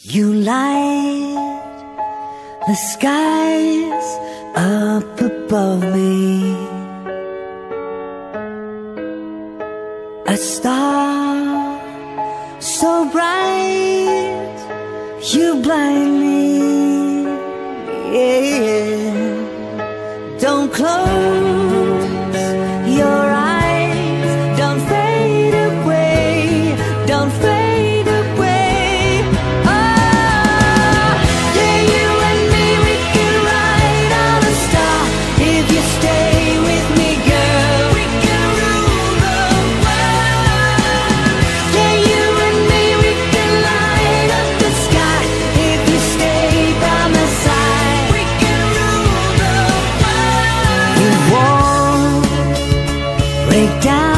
You light the skies up above me. A star so bright, you blind me. Yeah, don't close. down.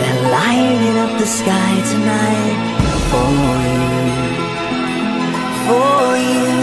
They're lighting up the sky tonight for you, for you.